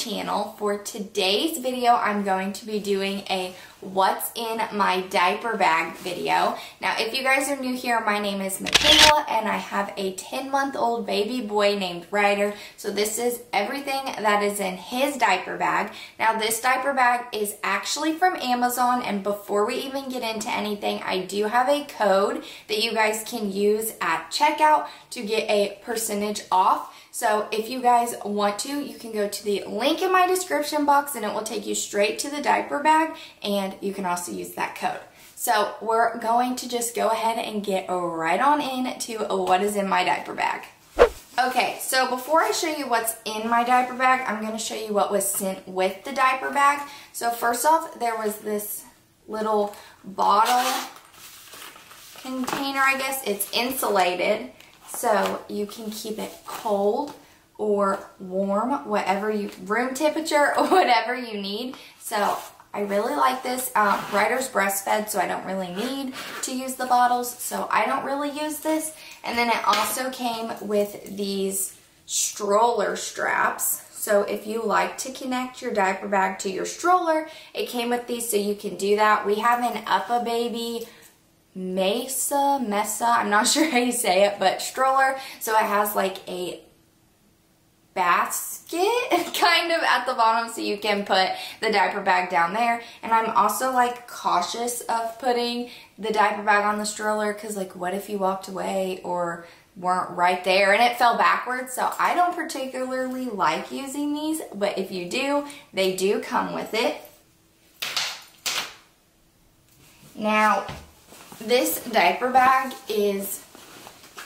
channel. For today's video, I'm going to be doing a what's in my diaper bag video. Now, if you guys are new here, my name is Macayla and I have a 10 month old baby boy named Ryder. So this is everything that is in his diaper bag. Now, this diaper bag is actually from Amazon and before we even get into anything, I do have a code that you guys can use at checkout to get a percentage off. So if you guys want to, you can go to the link in my description box and it will take you straight to the diaper bag and you can also use that code. So we're going to just go ahead and get right on in to what is in my diaper bag. Okay, so before I show you what's in my diaper bag, I'm going to show you what was sent with the diaper bag. So first off, there was this little bottle container, I guess. It's insulated so you can keep it cold or warm, whatever you, room temperature or whatever you need. So I really like this. Um, Ryder's breastfed, so I don't really need to use the bottles, so I don't really use this. And then it also came with these stroller straps. So if you like to connect your diaper bag to your stroller, it came with these so you can do that. We have an UPPAbaby Mesa, Mesa, I'm not sure how you say it, but stroller. So it has like a basket kind of at the bottom so you can put the diaper bag down there. And I'm also like cautious of putting the diaper bag on the stroller because like what if you walked away or weren't right there and it fell backwards. So I don't particularly like using these, but if you do, they do come with it. Now, this diaper bag is,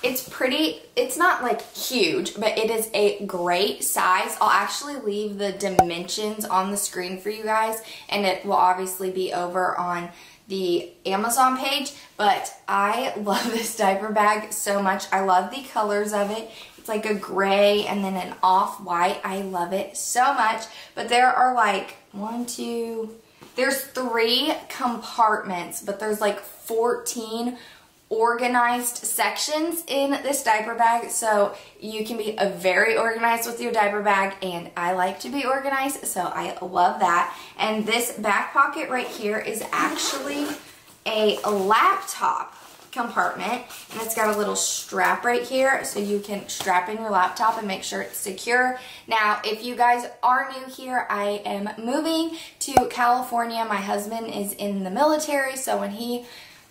it's pretty, it's not like huge, but it is a great size. I'll actually leave the dimensions on the screen for you guys, and it will obviously be over on the Amazon page, but I love this diaper bag so much. I love the colors of it. It's like a gray and then an off-white. I love it so much, but there are like one, two, there's three compartments, but there's like 14 organized sections in this diaper bag so you can be a very organized with your diaper bag and I like to be organized so I love that and this back pocket right here is actually a laptop compartment and it's got a little strap right here so you can strap in your laptop and make sure it's secure. Now if you guys are new here I am moving to California. My husband is in the military so when he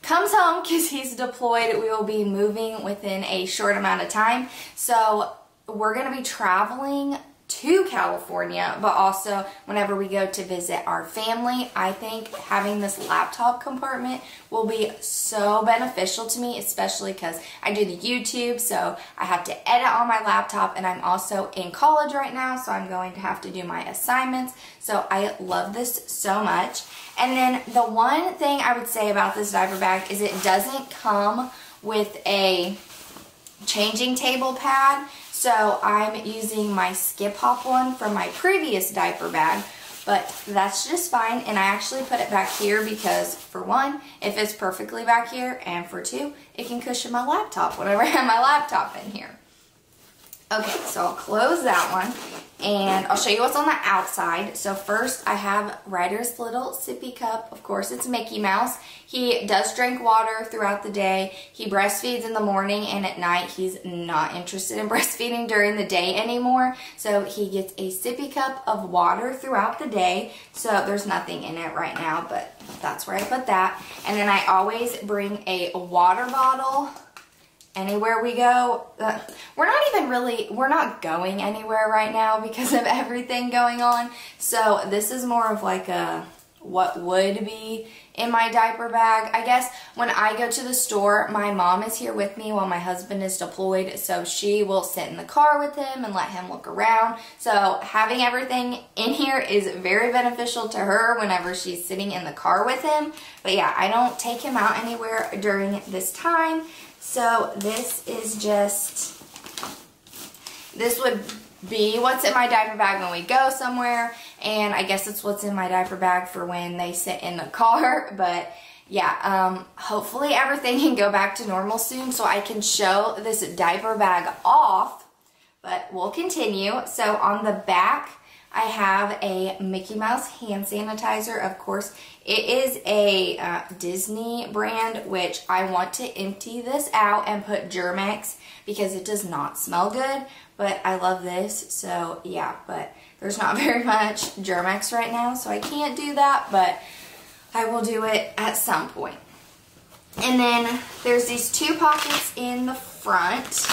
comes home because he's deployed we will be moving within a short amount of time. So we're going to be traveling to California, but also whenever we go to visit our family, I think having this laptop compartment will be so beneficial to me, especially because I do the YouTube, so I have to edit on my laptop, and I'm also in college right now, so I'm going to have to do my assignments, so I love this so much. And then the one thing I would say about this diaper bag is it doesn't come with a changing table pad. So I'm using my Skip Hop one from my previous diaper bag, but that's just fine. And I actually put it back here because for one, it fits perfectly back here, and for two, it can cushion my laptop whenever I have my laptop in here. Okay, so I'll close that one and I'll show you what's on the outside. So first I have Ryder's little sippy cup. Of course it's Mickey Mouse. He does drink water throughout the day. He breastfeeds in the morning and at night he's not interested in breastfeeding during the day anymore. So he gets a sippy cup of water throughout the day. So there's nothing in it right now, but that's where I put that. And then I always bring a water bottle anywhere we go. Uh, we're not even really, we're not going anywhere right now because of everything going on. So this is more of like a what would be in my diaper bag. I guess when I go to the store, my mom is here with me while my husband is deployed, so she will sit in the car with him and let him look around. So having everything in here is very beneficial to her whenever she's sitting in the car with him. But yeah, I don't take him out anywhere during this time. So this is just, this would be what's in my diaper bag when we go somewhere. And I guess it's what's in my diaper bag for when they sit in the car. But yeah, um, hopefully everything can go back to normal soon so I can show this diaper bag off but we'll continue. So on the back, I have a Mickey Mouse hand sanitizer, of course. It is a uh, Disney brand, which I want to empty this out and put Germ-X because it does not smell good, but I love this, so yeah, but there's not very much Germ-X right now, so I can't do that, but I will do it at some point. And then there's these two pockets in the front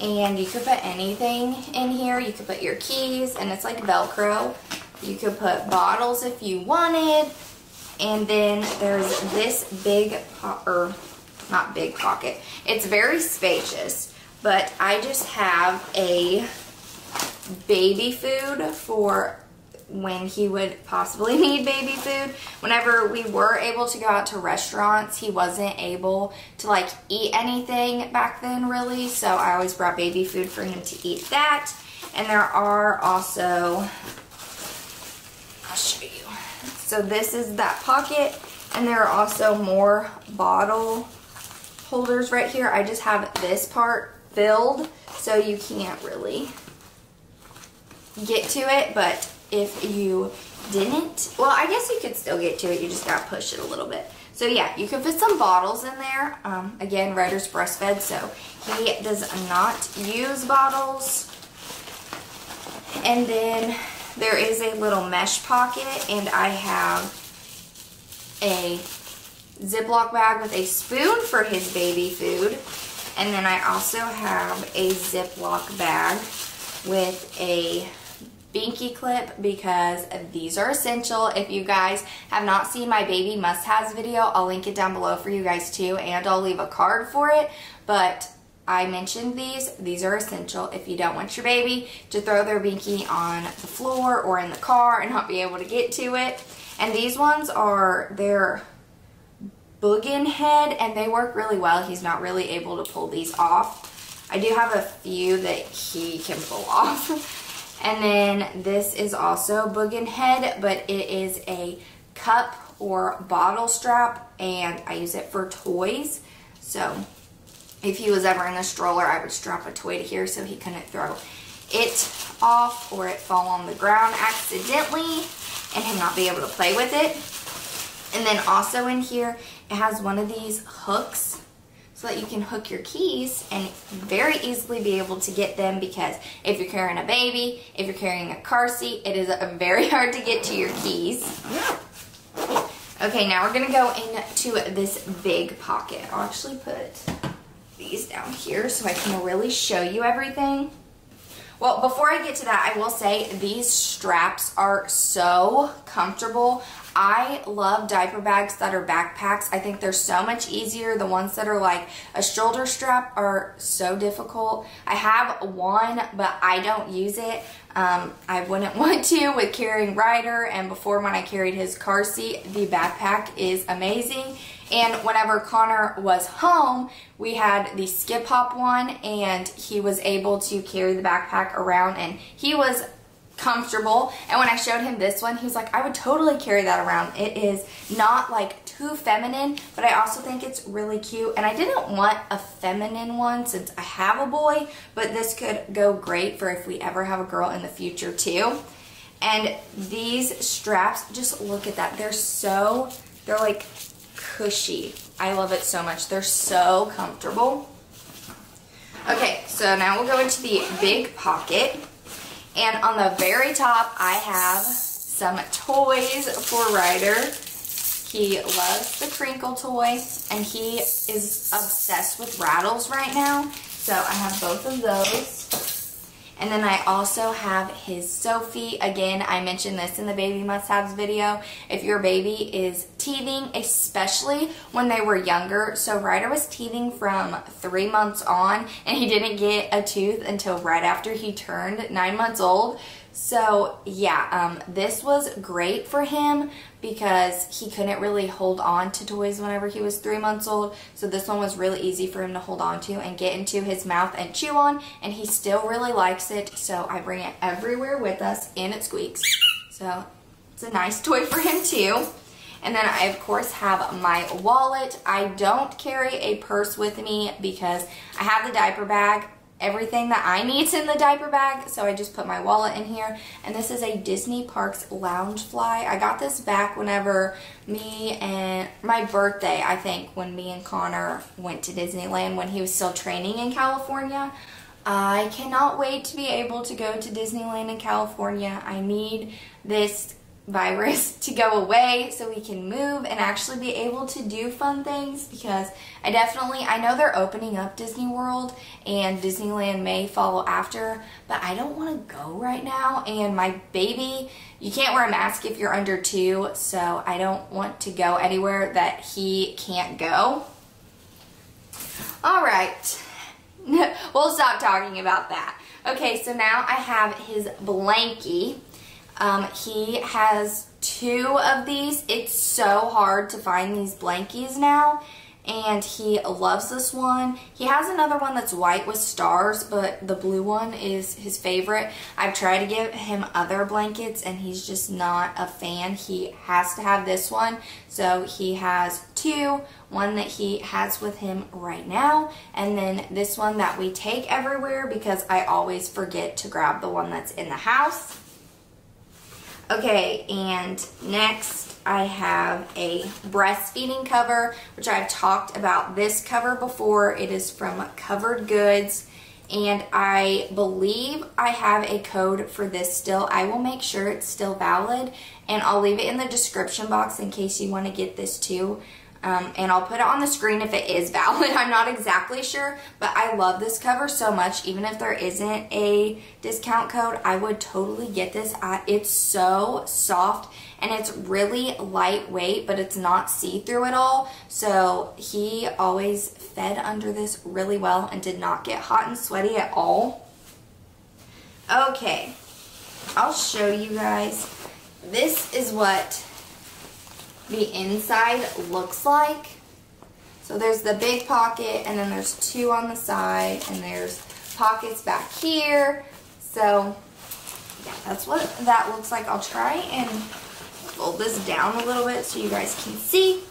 and you could put anything in here. You could put your keys and it's like Velcro. You could put bottles if you wanted. And then there's this big, or not big pocket. It's very spacious, but I just have a baby food for when he would possibly need baby food. Whenever we were able to go out to restaurants, he wasn't able to like eat anything back then really. So I always brought baby food for him to eat that. And there are also, I'll show you. So this is that pocket and there are also more bottle holders right here. I just have this part filled so you can't really get to it, but if you didn't, well, I guess you could still get to it. You just got to push it a little bit. So yeah, you can fit some bottles in there. Um, again, Ryder's breastfed, so he does not use bottles. And then there is a little mesh pocket, and I have a Ziploc bag with a spoon for his baby food. And then I also have a Ziploc bag with a binky clip because these are essential. If you guys have not seen my baby must-haves video, I'll link it down below for you guys too, and I'll leave a card for it. But I mentioned these. These are essential if you don't want your baby to throw their binky on the floor or in the car and not be able to get to it. And these ones are, they're BooginHead and they work really well. He's not really able to pull these off. I do have a few that he can pull off. And then this is also BooginHead, but it is a cup or bottle strap, and I use it for toys. So if he was ever in a stroller, I would strap a toy to here so he couldn't throw it off or it fall on the ground accidentally and him not be able to play with it. And then also in here, it has one of these hooks so that you can hook your keys and very easily be able to get them because if you're carrying a baby, if you're carrying a car seat, it is very hard to get to your keys. Okay, now we're gonna go into this big pocket. I'll actually put these down here so I can really show you everything. Well, before I get to that, I will say these straps are so comfortable. I love diaper bags that are backpacks. I think they're so much easier. The ones that are like a shoulder strap are so difficult. I have one, but I don't use it. Um, I wouldn't want to with carrying Ryder and before when I carried his car seat, the backpack is amazing. And whenever Connor was home, we had the skip hop one and he was able to carry the backpack around and he was comfortable. And when I showed him this one, he was like, I would totally carry that around. It is not like too feminine, but I also think it's really cute. And I didn't want a feminine one since I have a boy, but this could go great for if we ever have a girl in the future too. And these straps, just look at that. They're so, they're like cushy. I love it so much. They're so comfortable. Okay, so now we'll go into the big pocket. And on the very top, I have some toys for Ryder. He loves the crinkle toy, and he is obsessed with rattles right now. So I have both of those. And then I also have his Sophie. Again, I mentioned this in the baby must-haves video. If your baby is teething, especially when they were younger. So Ryder was teething from three months on and he didn't get a tooth until right after he turned nine months old. So yeah, um, this was great for him because he couldn't really hold on to toys whenever he was three months old. So this one was really easy for him to hold on to and get into his mouth and chew on. And he still really likes it. So I bring it everywhere with us and it squeaks. So it's a nice toy for him too. And then I, of course, have my wallet. I don't carry a purse with me because I have the diaper bag everything that I need in the diaper bag. So I just put my wallet in here. And this is a Disney Parks Loungefly. I got this back whenever me and my birthday, I think, when me and Connor went to Disneyland when he was still training in California. I cannot wait to be able to go to Disneyland in California. I need this virus to go away so we can move and actually be able to do fun things because I definitely I know they're opening up Disney World and Disneyland may follow after but I don't want to go right now and my baby you can't wear a mask if you're under 2 so I don't want to go anywhere that he can't go. All right. we'll stop talking about that. Okay, so now I have his blankie um, he has two of these. It's so hard to find these blankies now. And he loves this one. He has another one that's white with stars, but the blue one is his favorite. I've tried to give him other blankets and he's just not a fan. He has to have this one. So he has two, one that he has with him right now, and then this one that we take everywhere because I always forget to grab the one that's in the house. Okay, and next I have a breastfeeding cover, which I've talked about this cover before. It is from Covered Goods, and I believe I have a code for this still. I will make sure it's still valid, and I'll leave it in the description box in case you want to get this too. Um, and I'll put it on the screen if it is valid. I'm not exactly sure, but I love this cover so much. Even if there isn't a discount code, I would totally get this. I, it's so soft and it's really lightweight, but it's not see-through at all. So he always fed under this really well and did not get hot and sweaty at all. Okay, I'll show you guys. This is what the inside looks like. So there's the big pocket and then there's two on the side and there's pockets back here. So yeah, that's what that looks like. I'll try and fold this down a little bit so you guys can see.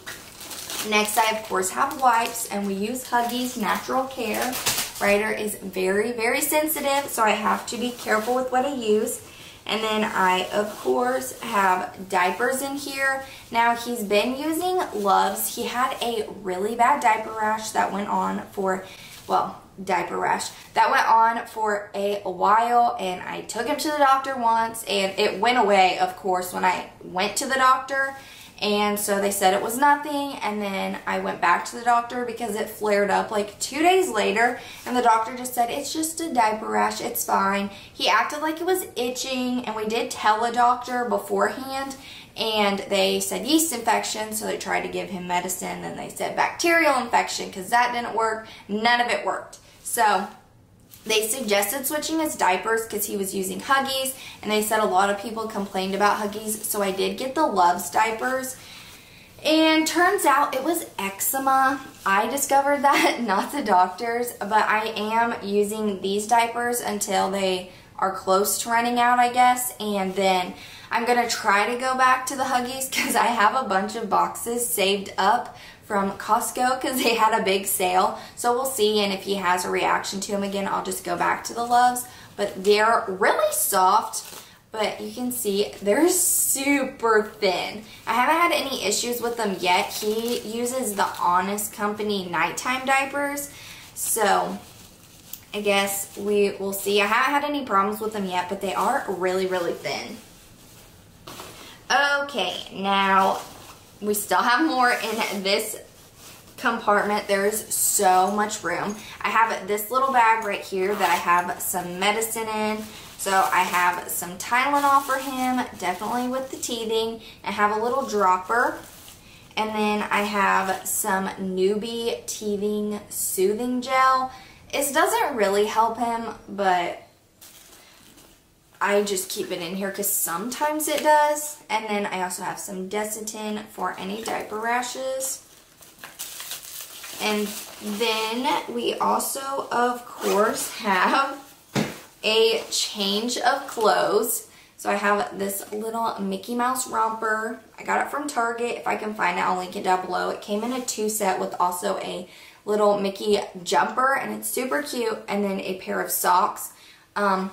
Next, I of course have wipes and we use Huggies Natural Care. Ryder is very, very sensitive, so I have to be careful with what I use. And then I, of course, have diapers in here. Now, he's been using Luvs. He had a really bad diaper rash that went on for, well, diaper rash that went on for a while and I took him to the doctor once and it went away of course when I went to the doctor and so they said it was nothing. And then I went back to the doctor because it flared up like two days later. And the doctor just said, it's just a diaper rash. It's fine. He acted like it was itching. And we did tell a doctor beforehand. And they said yeast infection. So they tried to give him medicine. Then they said bacterial infection because that didn't work. None of it worked. So they suggested switching his diapers because he was using Huggies, and they said a lot of people complained about Huggies, so I did get the Luvs diapers. And turns out it was eczema. I discovered that, not the doctors, but I am using these diapers until they are close to running out, I guess, and then I'm going to try to go back to the Huggies because I have a bunch of boxes saved up from Costco because they had a big sale. So we'll see, and if he has a reaction to them again, I'll just go back to the Luvs. But they're really soft, but you can see they're super thin. I haven't had any issues with them yet. He uses the Honest Company nighttime diapers, so I guess we will see. I haven't had any problems with them yet, but they are really, really thin. Okay, now we still have more in this compartment. There's so much room. I have this little bag right here that I have some medicine in. So I have some Tylenol for him, definitely with the teething. I have a little dropper. And then I have some Nuby Teething Soothing Gel. It doesn't really help him, but I just keep it in here because sometimes it does. And then I also have some Desitin for any diaper rashes. And then we also, of course, have a change of clothes. So I have this little Mickey Mouse romper. I got it from Target. If I can find it, I'll link it down below. It came in a two set with also a little Mickey jumper and it's super cute and then a pair of socks. Um,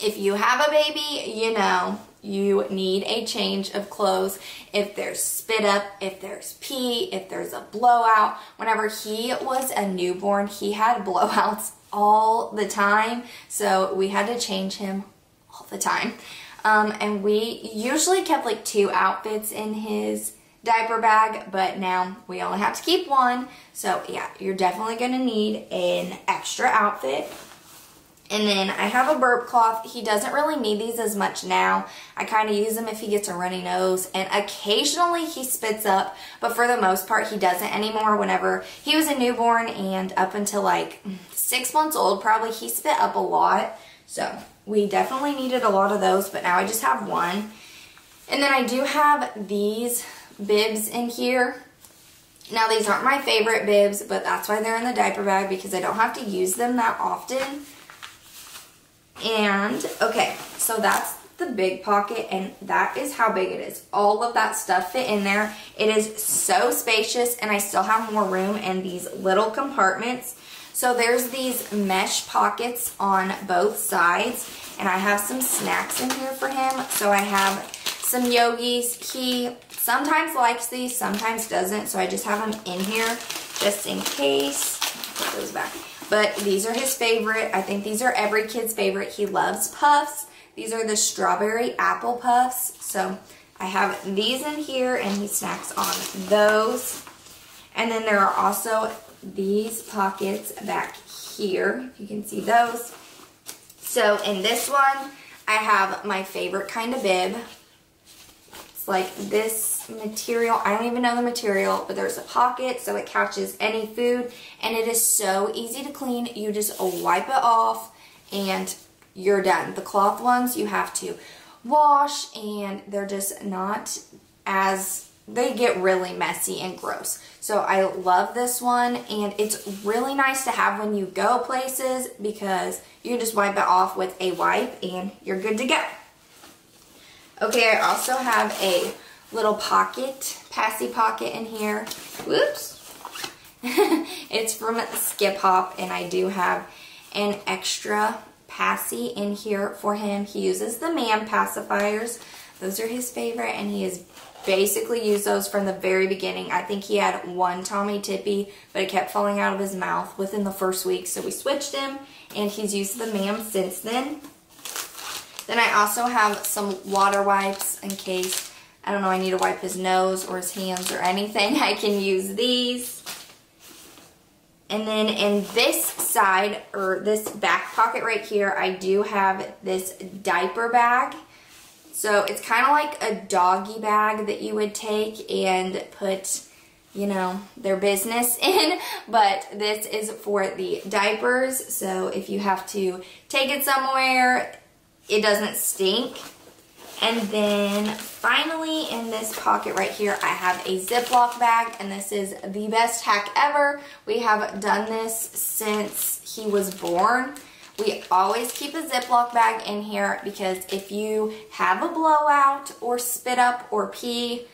if you have a baby, you know, you need a change of clothes. If there's spit up, if there's pee, if there's a blowout. Whenever he was a newborn, he had blowouts all the time. So we had to change him all the time. Um, and we usually kept like two outfits in his diaper bag, but now we only have to keep one. So yeah, you're definitely gonna need an extra outfit. And then I have a burp cloth. He doesn't really need these as much now. I kind of use them if he gets a runny nose. And occasionally he spits up, but for the most part he doesn't anymore. Whenever he was a newborn and up until like six months old, probably he spit up a lot. So we definitely needed a lot of those, but now I just have one. And then I do have these bibs in here. Now these aren't my favorite bibs, but that's why they're in the diaper bag because I don't have to use them that often. And, okay, so that's the big pocket and that is how big it is. All of that stuff fit in there. It is so spacious and I still have more room in these little compartments. So there's these mesh pockets on both sides and I have some snacks in here for him. So I have some Yogi's. He sometimes likes these, sometimes doesn't. So I just have them in here just in case. Put those back. But these are his favorite. I think these are every kid's favorite. He loves puffs. These are the strawberry apple puffs. So I have these in here and he snacks on those. And then there are also these pockets back here. You can see those. So in this one, I have my favorite kind of bib. Like this material. I don't even know the material, but there's a pocket so it catches any food and it is so easy to clean. You just wipe it off and you're done. The cloth ones you have to wash and they're just not as they get really messy and gross. So I love this one and it's really nice to have when you go places because you just wipe it off with a wipe and you're good to go. Okay, I also have a little pocket, passy pocket in here. Whoops. it's from Skip Hop and I do have an extra passy in here for him. He uses the MAM pacifiers. Those are his favorite and he has basically used those from the very beginning. I think he had one Tommee Tippee, but it kept falling out of his mouth within the first week. So we switched him and he's used the MAM since then. Then I also have some water wipes in case I don't know, I need to wipe his nose or his hands or anything, I can use these. And then in this side, or this back pocket right here, I do have this diaper bag. So it's kind of like a doggy bag that you would take and put, you know, their business in. But this is for the diapers. So if you have to take it somewhere, it doesn't stink. And then finally in this pocket right here, I have a Ziploc bag and this is the best hack ever. We have done this since he was born. We always keep a Ziploc bag in here because if you have a blowout or spit up or pee,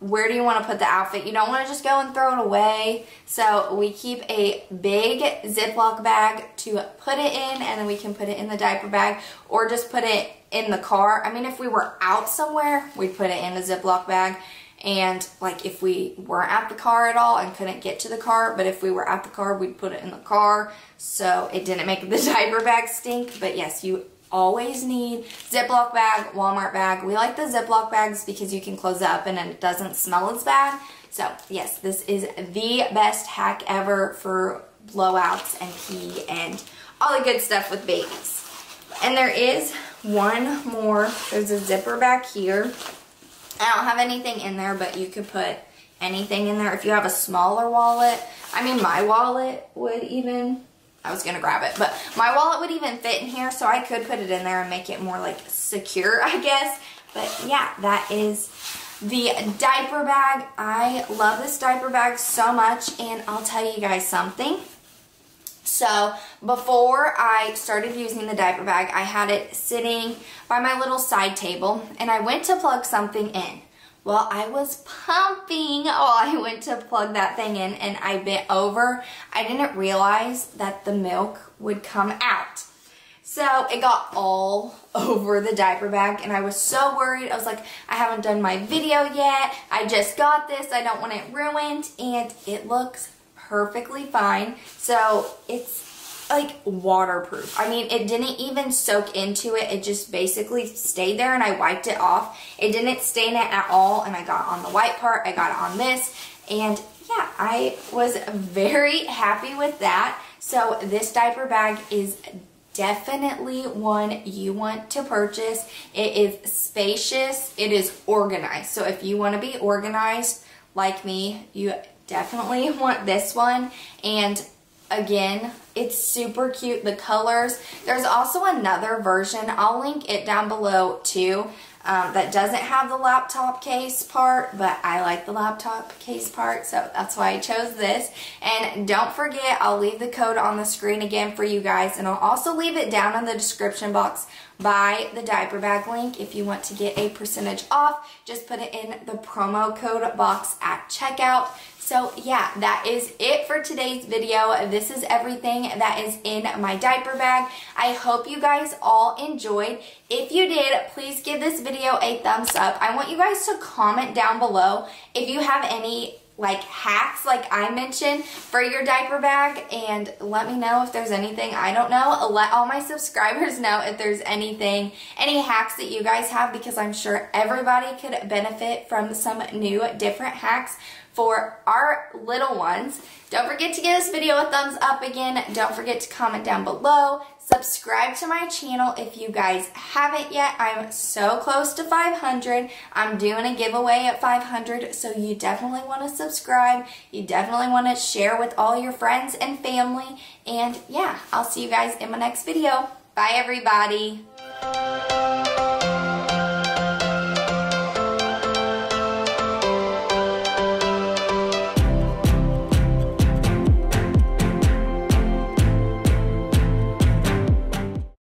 where do you want to put the outfit? You don't want to just go and throw it away. So we keep a big Ziploc bag to put it in and then we can put it in the diaper bag or just put it in the car. I mean, if we were out somewhere, we'd put it in a Ziploc bag. And like if we weren't at the car at all and couldn't get to the car, but if we were at the car, we'd put it in the car. So it didn't make the diaper bag stink. But yes, you always need Ziploc bag, Walmart bag. We like the Ziploc bags because you can close it up and it doesn't smell as bad. So yes, this is the best hack ever for blowouts and pee and all the good stuff with babies. And there is one more. There's a zipper back here. I don't have anything in there, but you could put anything in there. If you have a smaller wallet, I mean my wallet would even I was gonna grab it, but my wallet would even fit in here, so I could put it in there and make it more like secure, I guess. But yeah, that is the diaper bag. I love this diaper bag so much, and I'll tell you guys something. So before I started using the diaper bag, I had it sitting by my little side table, and I went to plug something in. Well, I was pumping while I went to plug that thing in and I bent over. I didn't realize that the milk would come out. So it got all over the diaper bag and I was so worried. I was like, I haven't done my video yet. I just got this. I don't want it ruined. And it looks perfectly fine. So it's like waterproof. I mean, it didn't even soak into it. It just basically stayed there and I wiped it off. It didn't stain it at all and I got on the white part. I got it on this and yeah, I was very happy with that. So this diaper bag is definitely one you want to purchase. It is spacious. It is organized. So if you want to be organized like me, you definitely want this one. And again, it's super cute. The colors. There's also another version. I'll link it down below too um, that doesn't have the laptop case part, but I like the laptop case part, so that's why I chose this. And don't forget, I'll leave the code on the screen again for you guys, and I'll also leave it down in the description box by the diaper bag link if you want to get a percentage off. Just put it in the promo code box at checkout. So yeah, that is it for today's video. This is everything that is in my diaper bag. I hope you guys all enjoyed. If you did, please give this video a thumbs up. I want you guys to comment down below if you have any like hacks like I mentioned for your diaper bag and let me know if there's anything I don't know. Let all my subscribers know if there's anything, any hacks that you guys have because I'm sure everybody could benefit from some new different hacks for our little ones. Don't forget to give this video a thumbs up again. Don't forget to comment down below. Subscribe to my channel if you guys haven't yet. I'm so close to 500. I'm doing a giveaway at 500, so you definitely want to subscribe. You definitely want to share with all your friends and family. And yeah, I'll see you guys in my next video. Bye, everybody.